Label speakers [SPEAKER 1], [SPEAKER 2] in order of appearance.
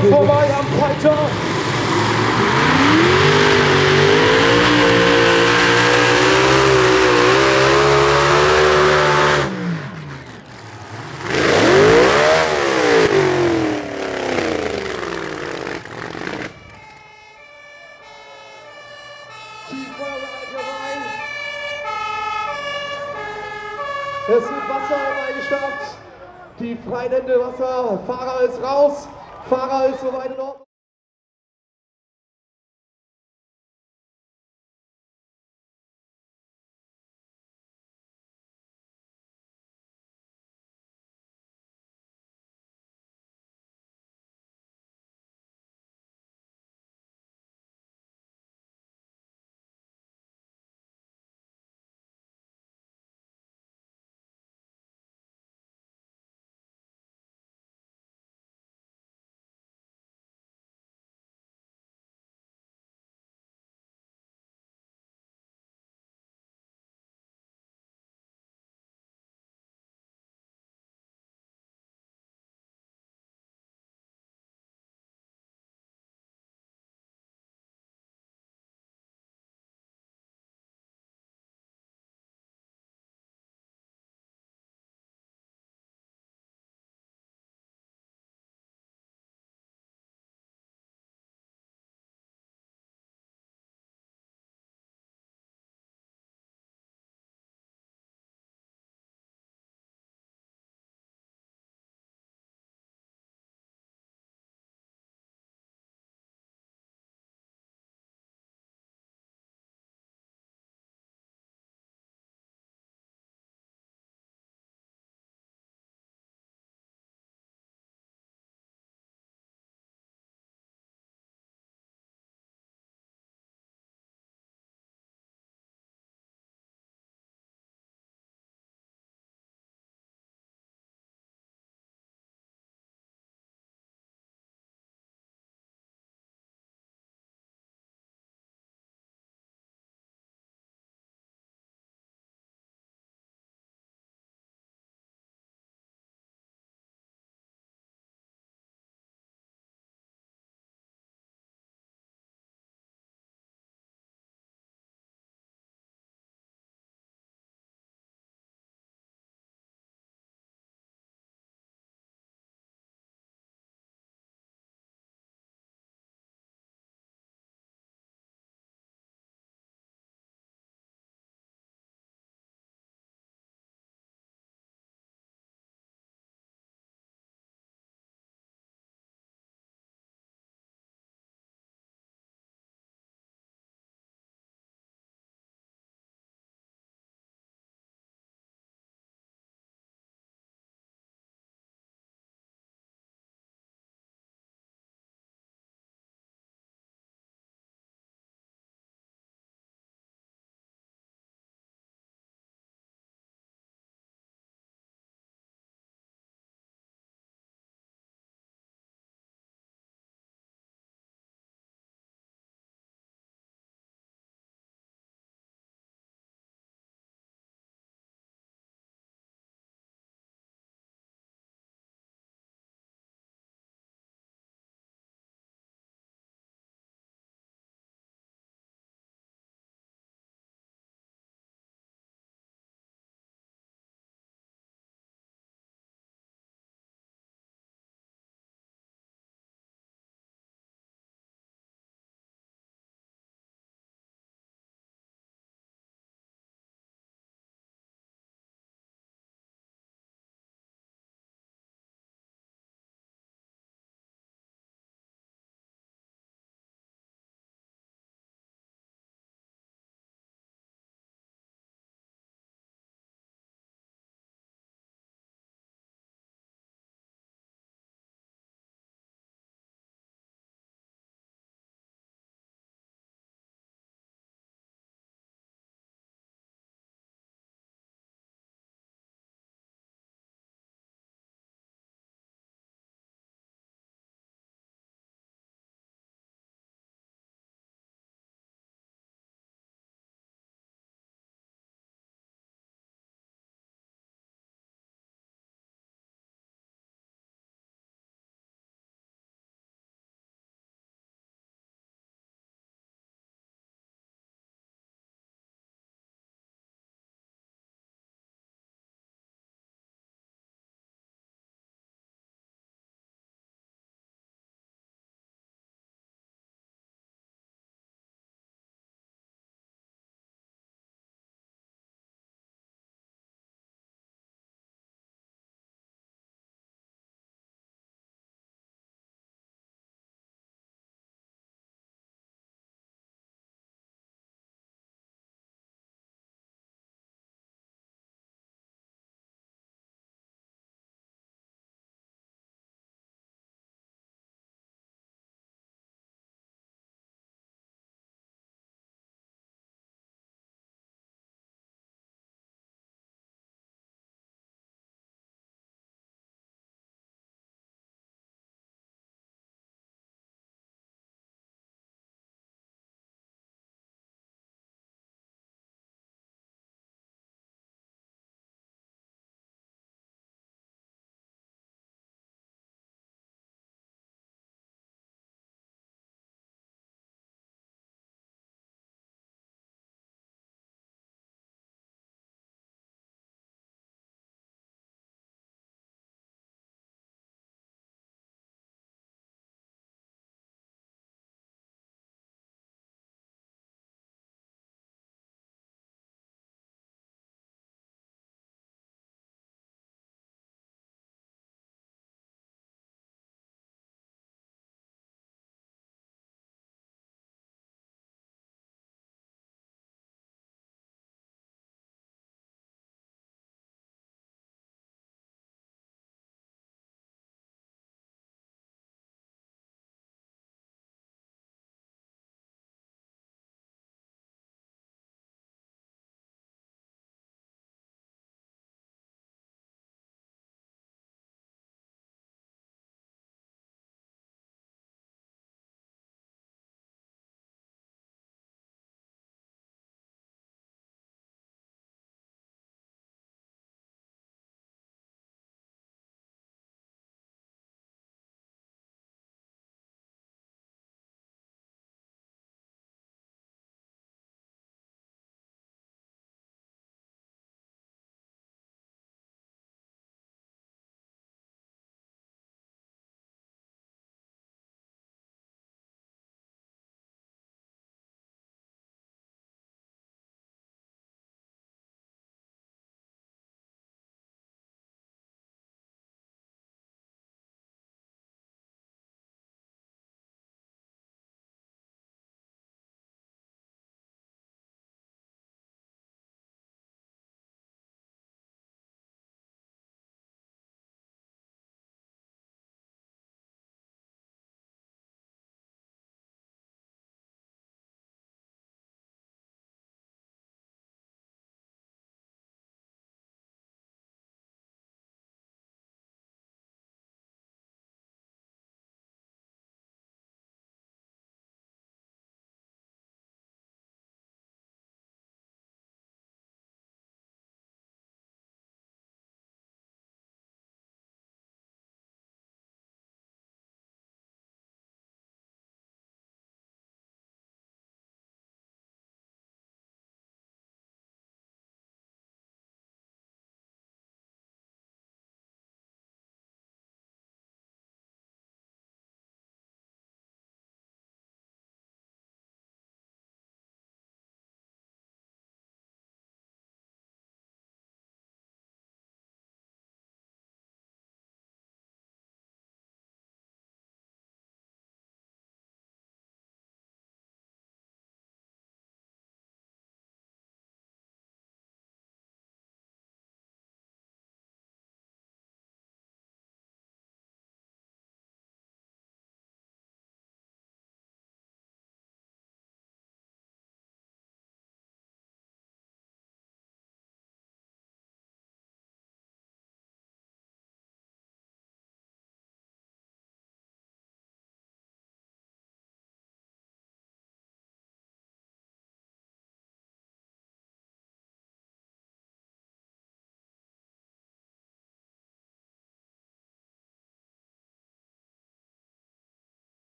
[SPEAKER 1] vorbei am Fighter. Es wird Wasser im Eingestadt. Die Freilände Wasser. Fahrer ist raus. Fahrer ist soweit in Ordnung.